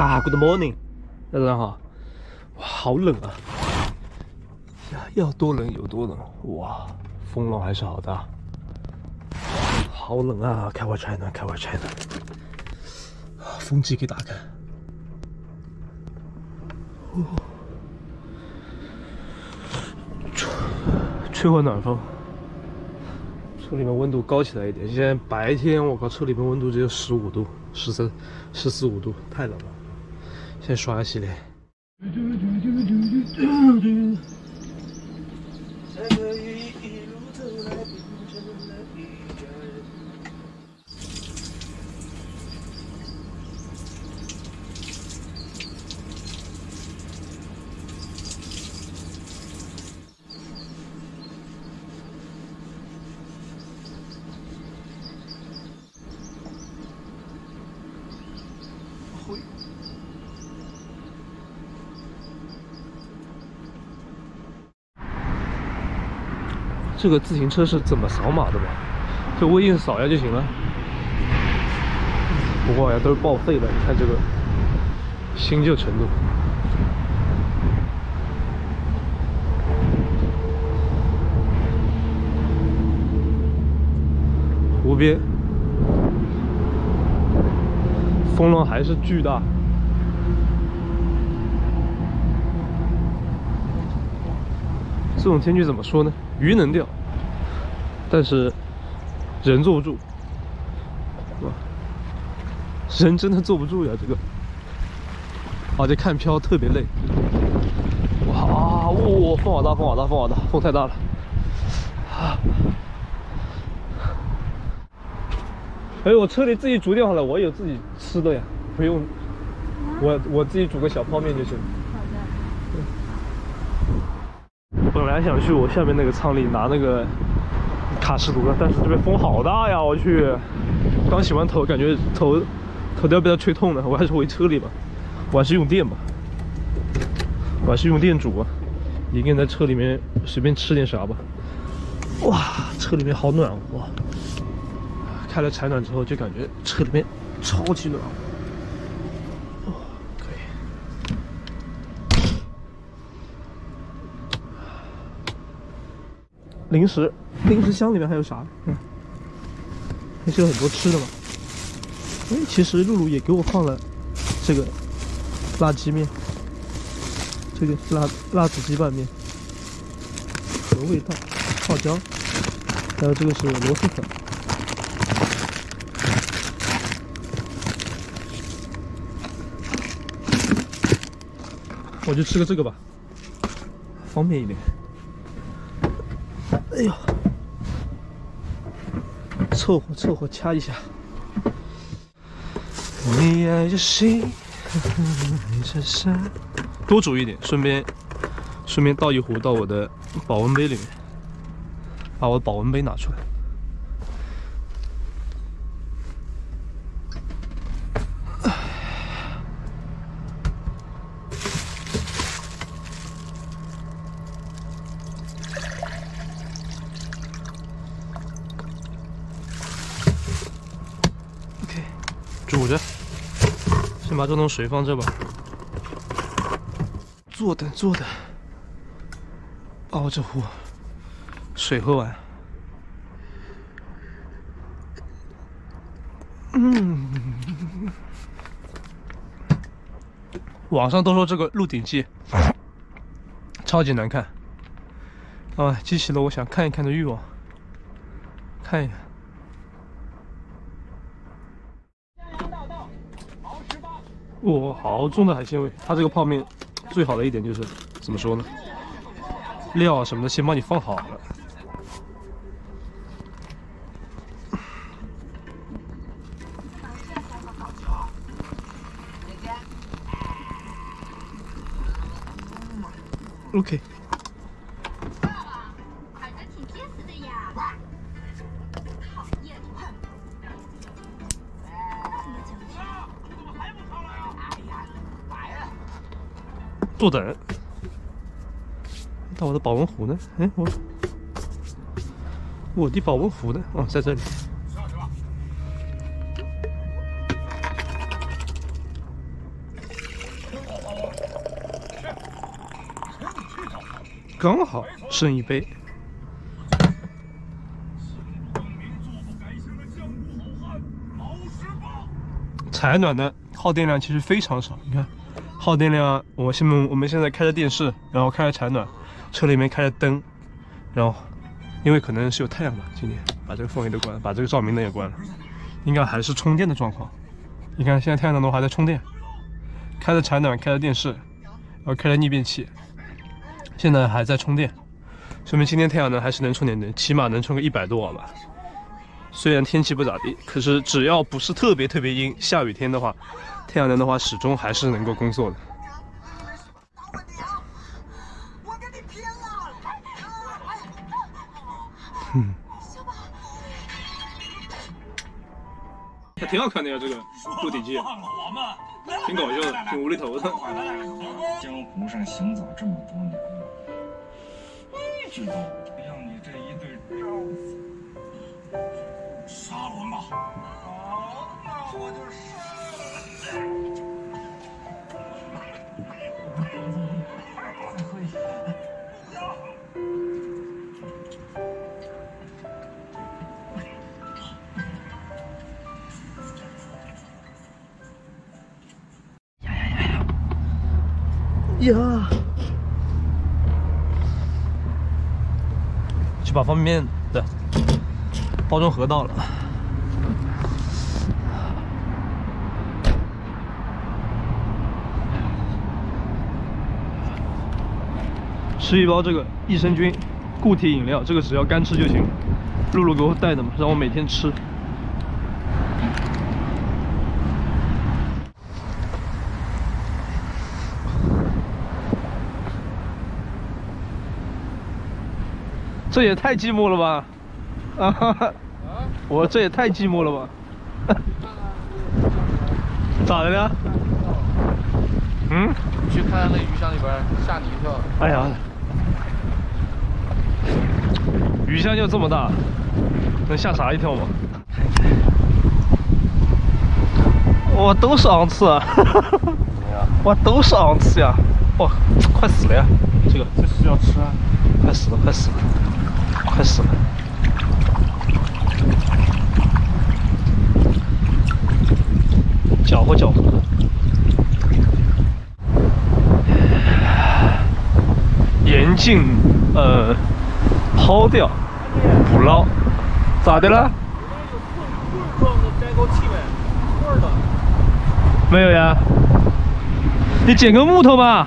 啊，Good morning，大家好。哇，好冷啊！呀，要多冷有多冷。哇，风浪还是好大。好冷啊！开我拆暖，开我拆暖。风机给打开。吹吹会暖风。车里面温度高起来一点。现在白天，我靠，车里面温度只有十五度、十三、十四五度，太冷了。先刷牙洗脸。这个自行车是怎么扫码的吗？就微信扫一下就行了。不过好像，都是报废了。你看这个新旧程度。湖边，风浪还是巨大。这种天气怎么说呢？鱼能钓，但是人坐不住，哇人真的坐不住呀！这个，而且看漂特别累。哇哇，风好大，风好大，风好大，风太大了。啊！哎，我车里自己煮点好了，我有自己吃的呀，不用，我我自己煮个小泡面就行。本来想去我下面那个仓里拿那个卡式炉的，但是这边风好大呀！我去，刚洗完头，感觉头头都要被它吹痛了。我还是回车里吧，我还是用电吧，我还是用电煮吧。一个人在车里面随便吃点啥吧。哇，车里面好暖和，开了采暖之后就感觉车里面超级暖和。零食，零食箱里面还有啥？嗯，还是有很多吃的嘛。哎，其实露露也给我放了这个辣鸡面，这个辣辣子鸡拌面，和味道，泡椒，还有这个是螺蛳粉。我就吃个这个吧，方便一点。哎呦，凑合凑合掐一下。多煮一点，顺便顺便倒一壶到我的保温杯里面，把我的保温杯拿出来。煮着，先把这桶水放这吧。坐等，坐等，把我这壶水喝完。嗯，网上都说这个《鹿鼎记》超级难看，啊，激起了我想看一看的欲望，看一看。哇，好重的海鲜味！它这个泡面最好的一点就是怎么说呢？料啊什么的先帮你放好了。OK。坐等。到我的保温壶呢？哎，我我的保温壶呢？哦，在这里。刚好剩一杯。采暖的耗电量其实非常少，你看。耗电量，我现我们现在开着电视，然后开着采暖，车里面开着灯，然后因为可能是有太阳吧，今天把这个风也都关了，把这个照明灯也关了，应该还是充电的状况。你看现在太阳能都还在充电，开着采暖，开着电视，然后开着逆变器，现在还在充电，说明今天太阳能还是能充点电，起码能充个一百多瓦吧。虽然天气不咋地，可是只要不是特别特别阴，下雨天的话，太阳能的话始终还是能够工作的。我跟你拼了！嗯，还挺好看的呀，这个鹿鼎记，挺搞笑的，挺无厘头的。江湖上行走这么多年了，一直都呀！去把方便面的。包装盒到了，吃一包这个益生菌固体饮料，这个只要干吃就行。露露给我带的嘛，让我每天吃。这也太寂寞了吧！啊哈哈！我这也太寂寞了吧！咋的了？嗯？去看看那鱼箱里边，吓你一跳。哎呀！鱼箱就这么大，能吓啥一跳吗？哇，都是昂刺啊！哇，都是昂刺呀！哇，快死了呀！这个这是要吃啊！快死了，快死了，快死了！搅和搅和，严禁呃抛掉、捕捞，咋的了？没有呀，你捡个木头吧。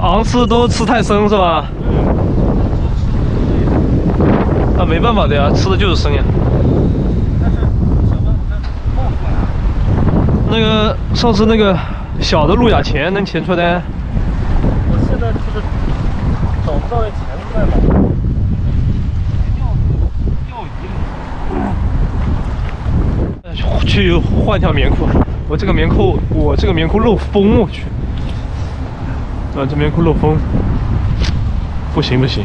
昂吃都吃太生是吧？那没办法的呀，吃的就是生呀。那个上次那个小的路亚钳能钳出来？我现在就是找不到那钳子在哪。去换条棉裤，我这个棉裤，我这个棉裤漏风，我去。啊，这棉裤漏风，不行不行，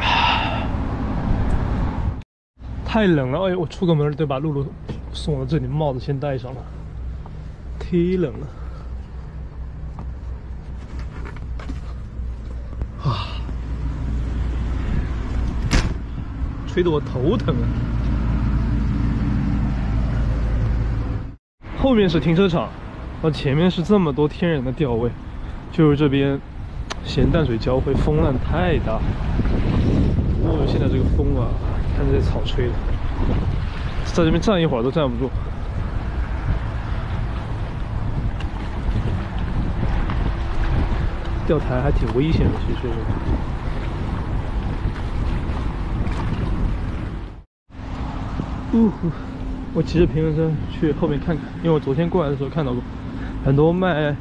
太冷了！哎呦，我出个门得把露露送到这里，帽子先戴上了，忒冷了，啊，吹得我头疼啊！后面是停车场。哦，前面是这么多天然的钓位，就是这边咸淡水交汇，风浪太大。哦，现在这个风啊，看这些草吹的，在这边站一会儿都站不住。钓台还挺危险的，其实。呜呼，我骑着平衡车去后面看看，因为我昨天过来的时候看到过。很多卖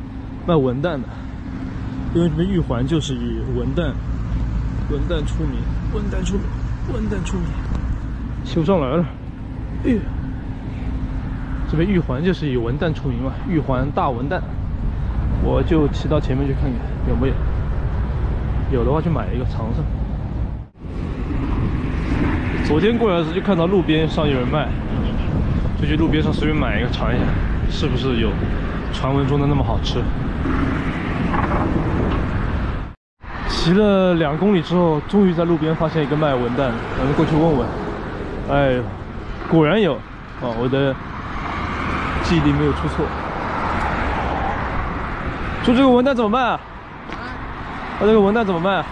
卖文旦的，因为这边玉环就是以文旦文旦出名，文旦出名，文旦出名。修上来了，哎，这边玉环就是以文旦出名嘛，玉环大文旦，我就骑到前面去看看有没有，有的话去买一个尝尝。昨天过来的时候就看到路边上有人卖，就去路边上随便买一个尝一下，是不是有传闻中的那么好吃？骑了两公里之后，终于在路边发现一个卖文旦的，咱们过去问问。哎呦，果然有，哦，我的记忆力没有出错。说这个文旦怎么卖啊？那这个文旦怎么卖？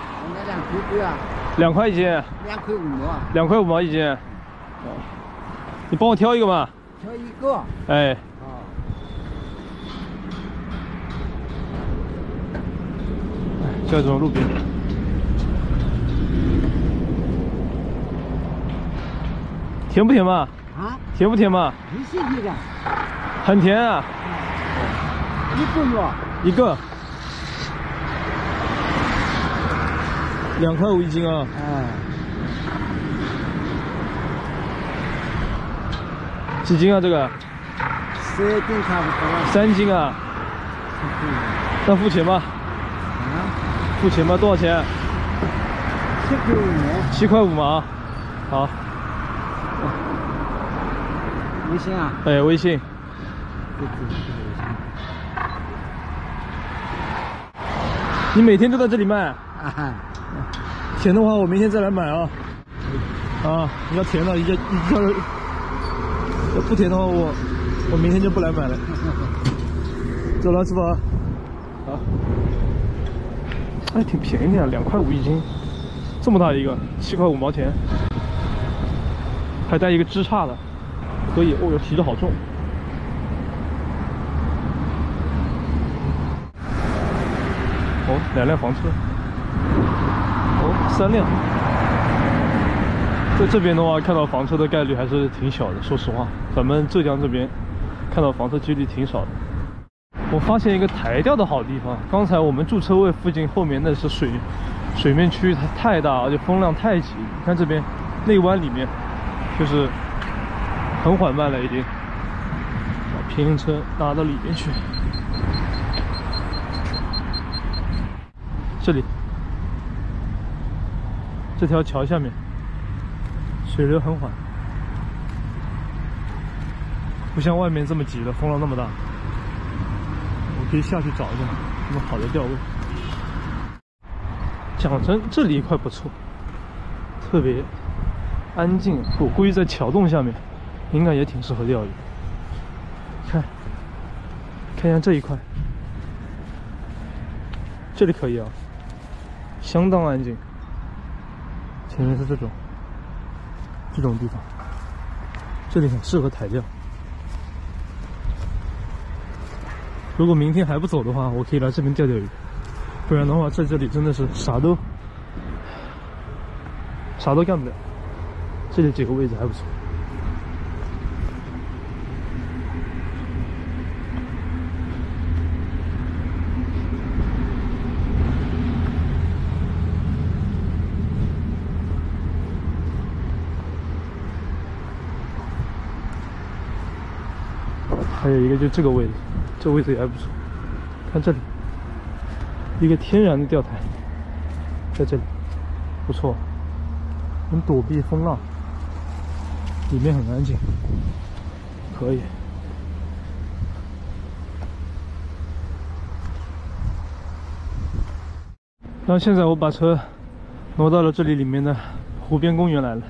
两块多啊，两块一斤，两块五毛啊，两块五毛一斤。哦，你帮我挑一个嘛？挑一个。哎，啊，就在这种路边。甜不甜嘛？啊，甜不甜嘛？一些的的，很甜啊，一个嘛，一个两块五一斤啊。哎，几斤啊？这个三斤差不多了。三斤啊？那付钱吧？啊，付钱吗？多少钱？七块五毛，七块五毛。好，微信啊，哎，微信。你每天都在这里卖？啊，甜的话，我明天再来买啊。啊，你要甜的，一定要要要不甜的话，我我明天就不来买了。走了是吧？还。挺便宜的，两块五一斤，这么大一个，七块五毛钱，还带一个枝杈的，可以。哦哟，提着好重。哦，两辆房车。哦，三辆。在这边的话，看到房车的概率还是挺小的。说实话，咱们浙江这边看到房车几率挺少的。我发现一个台钓的好地方。刚才我们驻车位附近后面那是水水面区域，它太大，而且风量太急。你看这边内湾里面，就是很缓慢了，已经。把平衡车拉到里面去。这里，这条桥下面，水流很缓，不像外面这么急的，风浪那么大。可以下去找一下什么好的钓位。讲真，这里一块不错，特别安静。我估计在桥洞下面，应该也挺适合钓鱼。看，看一下这一块，这里可以啊。相当安静。前面是这种这种地方，这里很适合抬钓。如果明天还不走的话，我可以来这边钓钓鱼。不然的话，在这里真的是啥都啥都干不了。这里几个位置还不错。还有一个就这个位置，这位置也还不错。看这里，一个天然的钓台，在这里，不错，能躲避风浪，里面很安静，可以。然后现在我把车挪到了这里里面的湖边公园来了，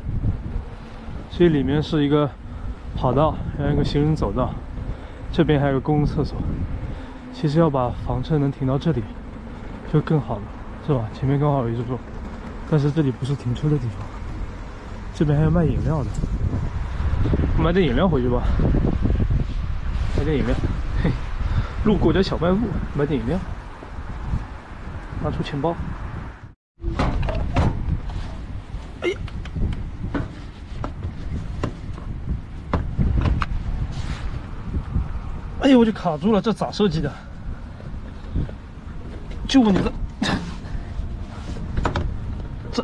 这里面是一个跑道，还有一个行人走道。这边还有个公共厕所，其实要把房车能停到这里，就更好了，是吧？前面刚好有一座，但是这里不是停车的地方，这边还有卖饮料的，买点饮料回去吧，买点饮料，嘿，路过家小卖部，买点饮料，拿出钱包，哎呦，我就卡住了，这咋设计的？就问你个，这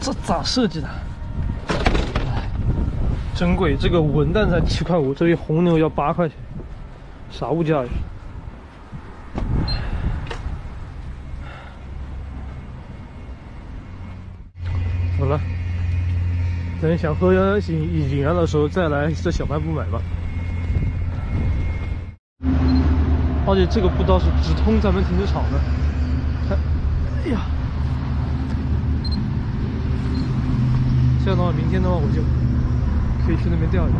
这咋设计的？真贵，这个文旦才七块五，这一红牛要八块钱，啥物价呀？好了，等想喝饮饮料的时候再来这小卖部买吧。而且这个步道是直通咱们停车场的。看，哎呀，这样的话，明天的话我就可以去那边钓鱼。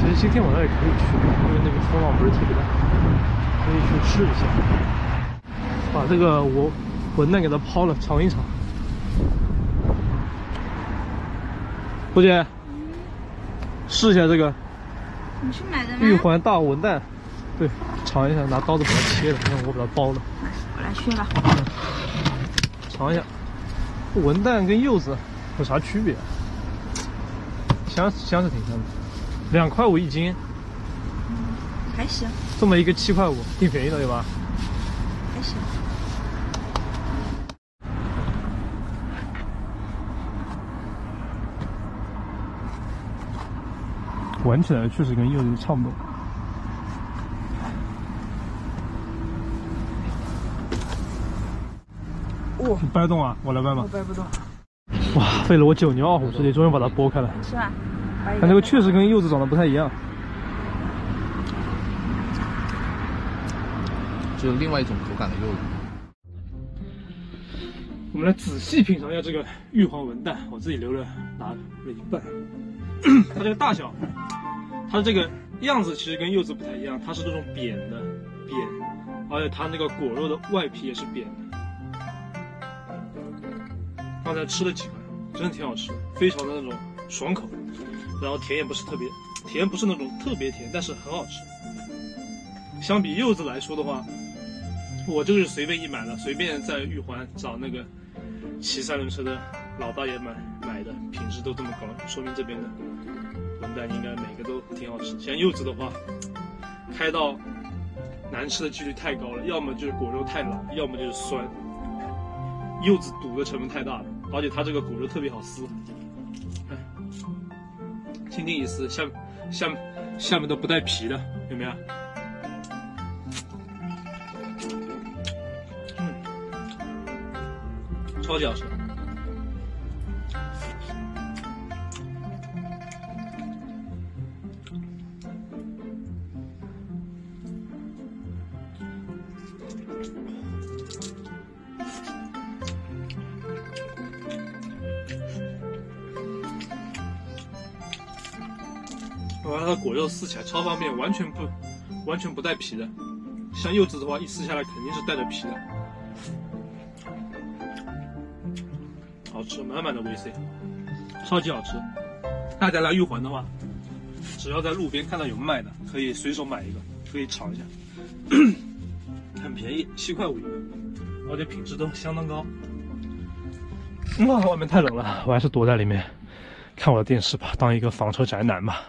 其实今天晚上也可以去，因为那边风浪不是特别大，可以去试一下，把这个我文蛋给它抛了，尝一尝。胡姐，试一下这个你去买的吗？玉环大文旦，对，尝一下，拿刀子把它切了，让我把它剥了，我来削了。尝一下，文旦跟柚子有啥区别？香香是挺香的，两块五一斤，还行，这么一个七块五，挺便宜的对吧？还行。闻起来确实跟柚子差不多。哇，你掰动啊？我来掰吧我。掰不动。哇，费了我九牛二虎之力，终于把它剥开了。是吧？它这个确实跟柚子长得不太一样。只有另外一种口感的柚子。我们来仔细品尝一下这个玉皇文旦，我自己留了拿了一半。它这个大小，它这个样子其实跟柚子不太一样，它是这种扁的扁，而且它那个果肉的外皮也是扁的。刚才吃了几块，真的挺好吃，非常的那种爽口，然后甜也不是特别甜，不是那种特别甜，但是很好吃。相比柚子来说的话，我这个是随便一买的，随便在玉环找那个骑三轮车的老大爷买买的，品质都这么高，说明这边的文旦应该每个都挺好吃。像柚子的话，开到难吃的几率太高了，要么就是果肉太老，要么就是酸。柚子堵的成分太大了，而且它这个果肉特别好撕，哎，轻轻一撕，下下下面都不带皮的，有没有？嗯超级好吃。我把它的果肉撕起来超方便，完全不完全不带皮的。像柚子的话，一撕下来肯定是带着皮的。好吃，满满的维 C，超级好吃。大家来玉环的话，只要在路边看到有卖的，可以随手买一个，可以尝一下，很便宜，七块五一个，而且品质都相当高。哇，外面太冷了，我还是躲在里面看我的电视吧，当一个房车宅男吧。